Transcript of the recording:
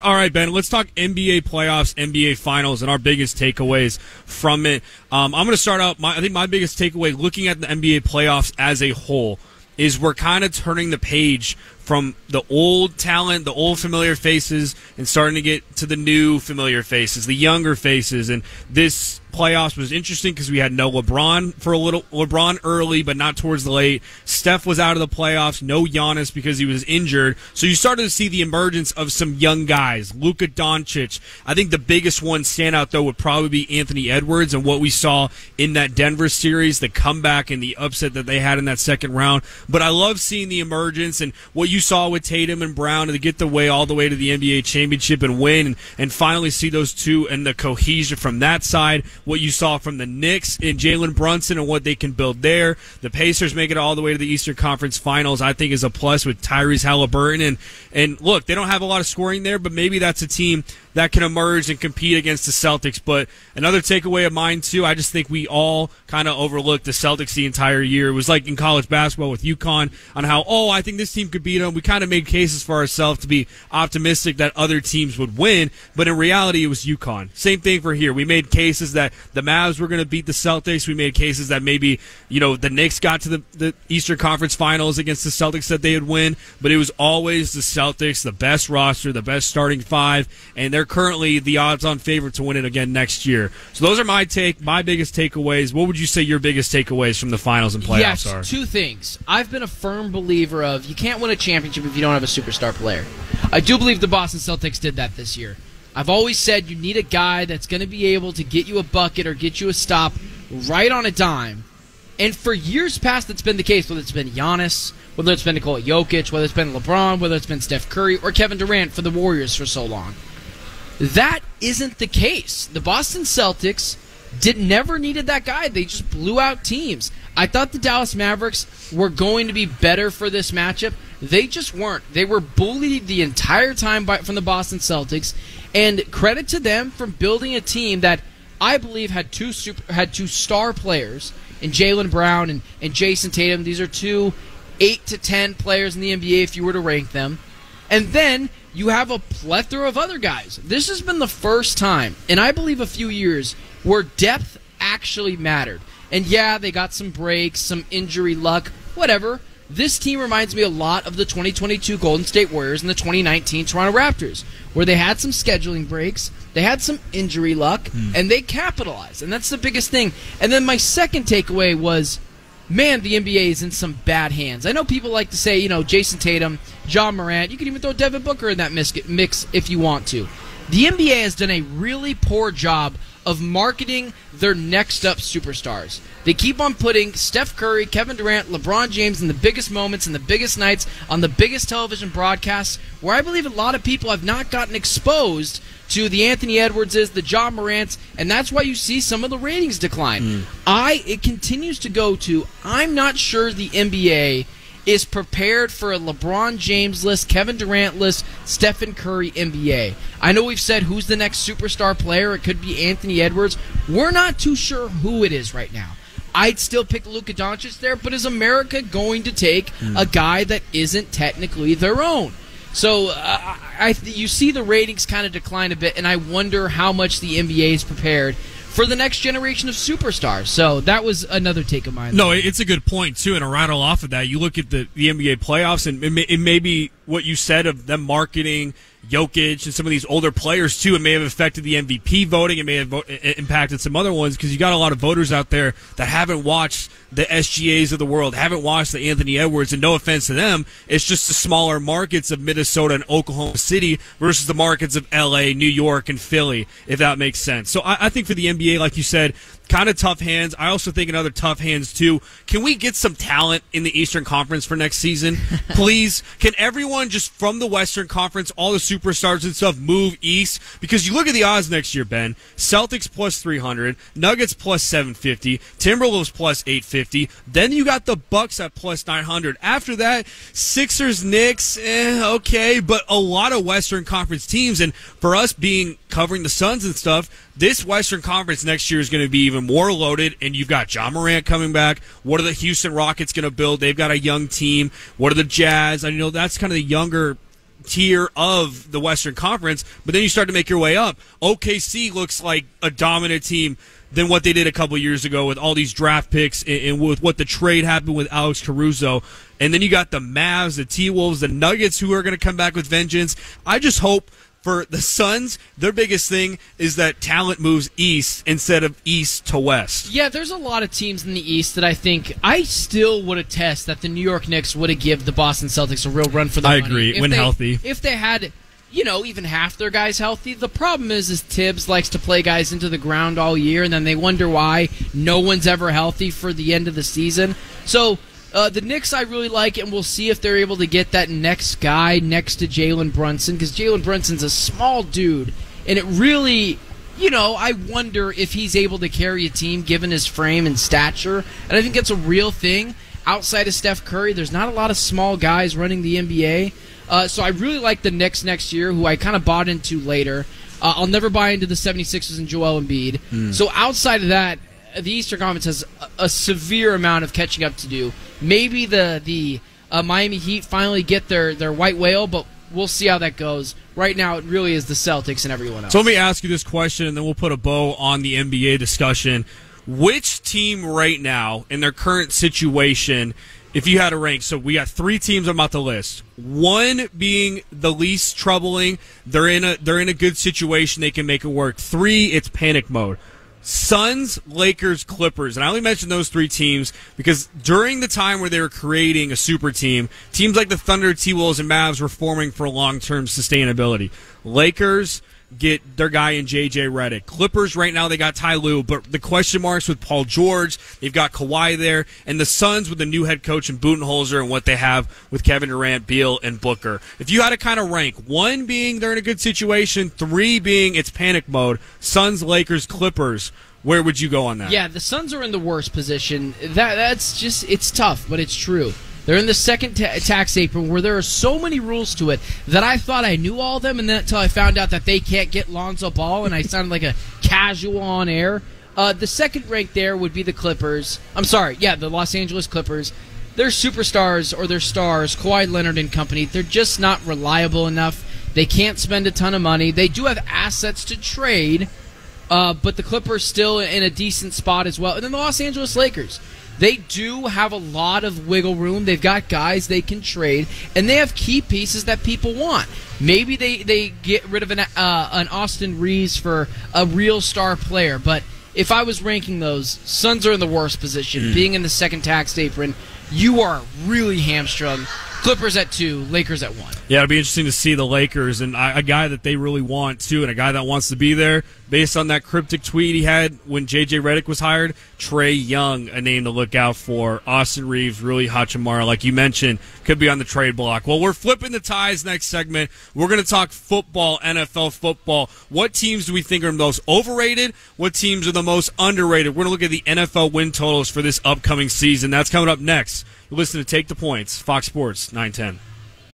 All right, Ben, let's talk NBA playoffs, NBA finals, and our biggest takeaways from it. Um, I'm going to start out. My, I think my biggest takeaway looking at the NBA playoffs as a whole is we're kind of turning the page from the old talent, the old familiar faces, and starting to get to the new familiar faces, the younger faces. And this playoffs was interesting because we had no LeBron for a little LeBron early, but not towards the late. Steph was out of the playoffs. No Giannis because he was injured. So you started to see the emergence of some young guys. Luka Doncic. I think the biggest one standout though would probably be Anthony Edwards and what we saw in that Denver series, the comeback and the upset that they had in that second round. But I love seeing the emergence and what you saw with Tatum and Brown to get the way all the way to the NBA championship and win and, and finally see those two and the cohesion from that side what you saw from the Knicks and Jalen Brunson and what they can build there. The Pacers make it all the way to the Eastern Conference Finals, I think, is a plus with Tyrese Halliburton. And, and look, they don't have a lot of scoring there, but maybe that's a team that can emerge and compete against the Celtics. But another takeaway of mine, too, I just think we all kind of overlooked the Celtics the entire year. It was like in college basketball with UConn on how, oh, I think this team could beat them. We kind of made cases for ourselves to be optimistic that other teams would win, but in reality, it was UConn. Same thing for here. We made cases that the Mavs were going to beat the Celtics. We made cases that maybe, you know, the Knicks got to the, the Eastern Conference Finals against the Celtics that they would win, but it was always the Celtics, the best roster, the best starting five, and they're currently the odds-on favorite to win it again next year. So those are my take, my biggest takeaways. What would you say your biggest takeaways from the finals and playoffs yes, are? two things. I've been a firm believer of you can't win a championship if you don't have a superstar player. I do believe the Boston Celtics did that this year. I've always said you need a guy that's going to be able to get you a bucket or get you a stop right on a dime. And for years past, that's been the case, whether it's been Giannis, whether it's been Nikola Jokic, whether it's been LeBron, whether it's been Steph Curry, or Kevin Durant for the Warriors for so long. That isn't the case. The Boston Celtics did never needed that guy. They just blew out teams. I thought the Dallas Mavericks were going to be better for this matchup. They just weren't. They were bullied the entire time by, from the Boston Celtics, and credit to them for building a team that I believe had two super, had two star players in Jaylen Brown and, and Jayson Tatum. These are two eight to ten players in the NBA if you were to rank them. And then you have a plethora of other guys. This has been the first time, and I believe a few years, where depth actually mattered. And yeah, they got some breaks, some injury luck, whatever. This team reminds me a lot of the 2022 Golden State Warriors and the 2019 Toronto Raptors, where they had some scheduling breaks, they had some injury luck, mm. and they capitalized. And that's the biggest thing. And then my second takeaway was man, the NBA is in some bad hands. I know people like to say, you know, Jayson Tatum, Ja Morant. You can even throw Devin Booker in that mix if you want to. The NBA has done a really poor job of marketing their next up superstars. They keep on putting Steph Curry, Kevin Durant, LeBron James in the biggest moments and the biggest nights on the biggest television broadcasts where I believe a lot of people have not gotten exposed to the Anthony Edwardses, the Ja Morants, and that's why you see some of the ratings decline. Mm. I it continues to go to I'm not sure the NBA is prepared for a LeBron James list, Kevin Durant list, Stephen Curry NBA. I know we've said who's the next superstar player. It could be Anthony Edwards. We're not too sure who it is right now. I'd still pick Luka Doncic there, but is America going to take mm. a guy that isn't technically their own? So uh, I, you see the ratings kind of decline a bit, and I wonder how much the NBA is prepared for the next generation of superstars. So that was another take of mine. No, it's a good point too. And to rattle off of that, you look at the, the NBA playoffs, and it may, it may be what you said of them marketing Jokic and some of these older players too. It may have affected the MVP voting. It may have impacted some other ones because you got a lot of voters out there that haven't watched the SGAs of the world, haven't watched the Anthony Edwards. And no offense to them, it's just the smaller markets of Minnesota and Oklahoma City versus the markets of LA, New York, and Philly, if that makes sense. So I, I think for the NBA, like you said, kind of tough hands. I also think another tough hands too. Can we get some talent in the Eastern Conference for next season, please? Can everyone just from the Western Conference, all the superstars and stuff, move east? Because you look at the odds next year, Ben. Celtics plus three hundred, Nuggets plus seven fifty, Timberwolves plus eight fifty. Then you got the Bucks at plus nine hundred. After that, Sixers, Knicks, eh, okay, but a lot of Western Conference teams, and for us being covering the Suns and stuff, this Western Conference next year is going to be even more loaded, and you've got Ja Morant coming back. What are the Houston Rockets going to build? They've got a young team. What are the Jazz? I know that's kind of the younger tier of the Western Conference, but then you start to make your way up. OKC looks like a dominant team than what they did a couple years ago with all these draft picks and, and, with what the trade happened with Alex Caruso. And then you got the Mavs, the T Wolves, the Nuggets who are going to come back with vengeance. I just hope for the Suns, their biggest thing is that talent moves east instead of east to west. Yeah, there's a lot of teams in the East that I think I still would attest that the New York Knicks would have given the Boston Celtics a real run for the I money. agree, If when they- healthy. If they had, you know, even half their guys healthy. The problem is, is Thibs likes to play guys into the ground all year, and then they wonder why no one's ever healthy for the end of the season. So. Uh, the Knicks, I really like, and we'll see if they're able to get that next guy next to Jalen Brunson because Jalen Brunson's a small dude, and it really you know, I wonder if he's able to carry a team given his frame and stature. And I think that's a real thing. Outside of Steph Curry, there's not a lot of small guys running the NBA. Uh, so I really like the Knicks next year, who I kind of bought into later. Uh, I'll never buy into the 76ers and Joel Embiid. So outside of that, the Eastern Conference has a, a severe amount of catching up to do. Maybe the the uh, Miami Heat finally get their, their white whale, but we'll see how that goes. Right now, it really is the Celtics and everyone else. So let me ask you this question, and then we'll put a bow on the NBA discussion. Which team right now, in their current situation, if you had to rank, so we got three teams I'm about to list. One being the least troubling, they're in a they're in a good situation, they can make it work. Three, it's panic mode. Suns, Lakers, Clippers. And I only mention those three teams because during the time where they were creating a super team, teams like the Thunder, T Wolves, and Mavs were forming for long term sustainability. Lakers get their guy in JJ Redick. Clippers right now they got Ty Lue, but the question marks with Paul George, they've got Kawhi there, and the Suns with the new head coach and Budenholzer and what they have with Kevin Durant, Beal, and Booker. If you had to kind of rank, one being they're in a good situation, three being it's panic mode, Suns, Lakers, Clippers. Where would you go on that? Yeah, the Suns are in the worst position. That that's just it's tough, but it's true. They're in the second ta- tax apron where there are so many rules to it that I thought I knew all of them, and then until I found out that they can't get Lonzo Ball, and I sounded like a casual on air. Uh, the second rank there would be the Clippers. I'm sorry, yeah, the Los Angeles Clippers. They're superstars or they're stars, Kawhi Leonard and company. They're just not reliable enough. They can't spend a ton of money. They do have assets to trade, uh, but the Clippers still in a decent spot as well. And then the Los Angeles Lakers. They do have a lot of wiggle room. They've got guys they can trade, and they have key pieces that people want. Maybe they, they get rid of an, uh, an Austin Reaves for a real star player, but if I was ranking those, Suns are in the worst position. Being in the second tax apron, you are really hamstrung. Clippers at two, Lakers at one. Yeah, it'll be interesting to see the Lakers and a guy that they really want too, and a guy that wants to be there. Based on that cryptic tweet he had when JJ Redick was hired, Trae Young, a name to look out for. Austin Reaves, Rui Hachimura, like you mentioned, could be on the trade block. Well, we're flipping the ties next segment. We're going to talk football, NFL football. What teams do we think are most overrated? What teams are the most underrated? We're going to look at the NFL win totals for this upcoming season. That's coming up next. Listen to Take the Points, Fox Sports 910.